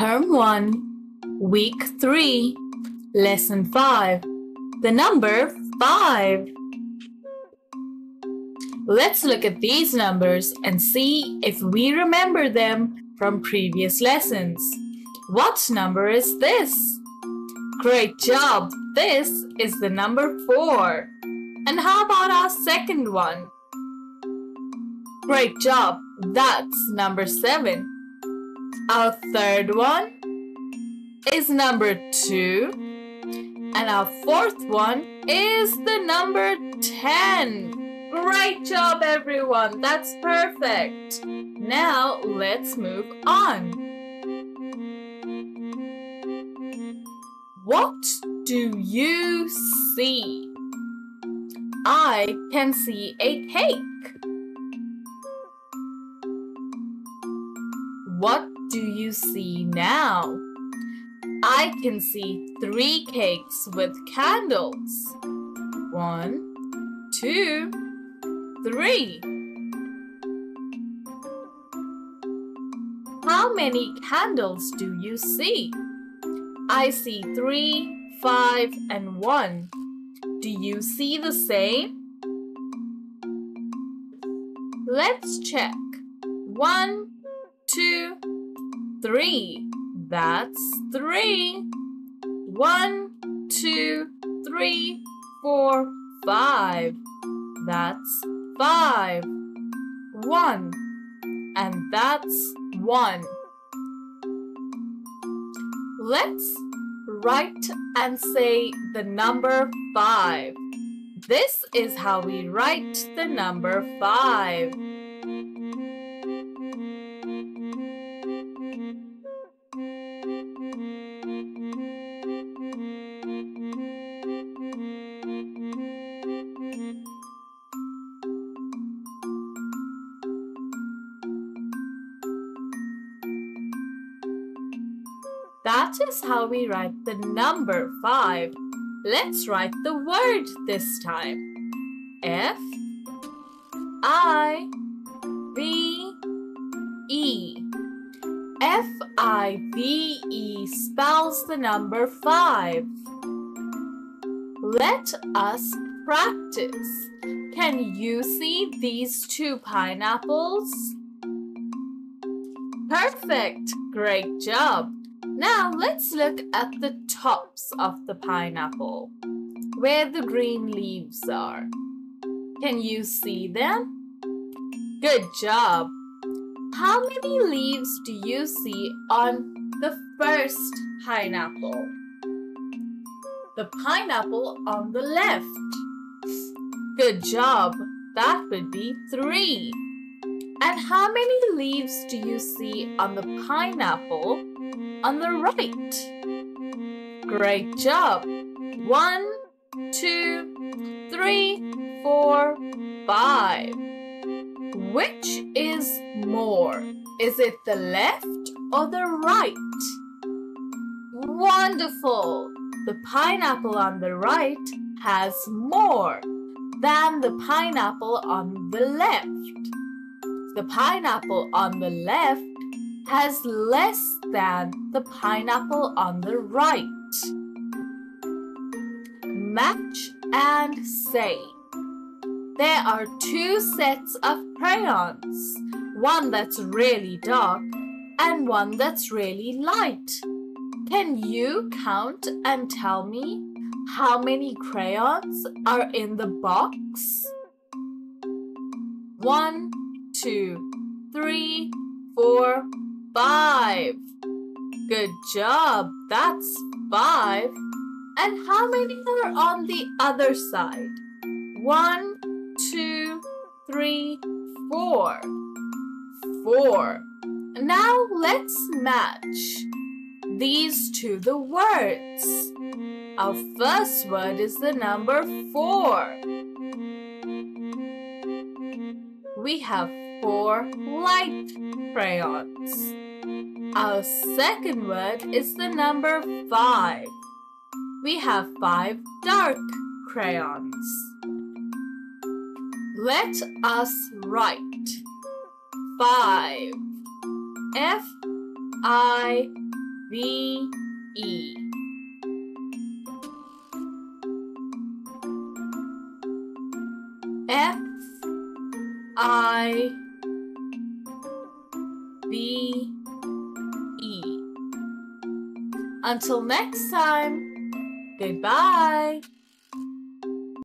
Term 1, Week 3, Lesson 5. The number 5. Let's look at these numbers and see if we remember them from previous lessons. What number is this? Great job! This is the number 4. And how about our second one? Great job! That's number 7. Our third one is number 2. And our fourth one is the number 10. Great job, everyone. That's perfect. Now let's move on. What do you see? I can see a cake. What do you see now? I can see three cakes with candles. One, two, three. How many candles do you see? I see three, five, and one. Do you see the same? Let's check. One, two, three. That's three. One, two, three, four, five. That's five. One. And that's one. Let's write and say the number 5. This is how we write the number 5. That is how we write the number 5. Let's write the word this time. F I V E. F I V E spells the number 5. Let us practice. Can you see these two pineapples? Perfect! Great job! Now let's look at the tops of the pineapple, where the green leaves are. Can you see them? Good job! How many leaves do you see on the first pineapple? The pineapple on the left. Good job! That would be three. And how many leaves do you see on the pineapple on the right. Great job. One, two, three, four, five. Which is more? Is it the left or the right? Wonderful! The pineapple on the right has more than the pineapple on the left. The pineapple on the left has less than the pineapple on the right. Match and say. There are two sets of crayons, one that's really dark and one that's really light. Can you count and tell me how many crayons are in the box? One, two, three, four, Five. Good job. That's five. And how many are on the other side? One, two, three, four. Four. Now let's match these to the words. Our first word is the number four. We have four light crayons. Our second word is the number five. We have five dark crayons. Let us write five. F I V E. V E. Until next time, goodbye.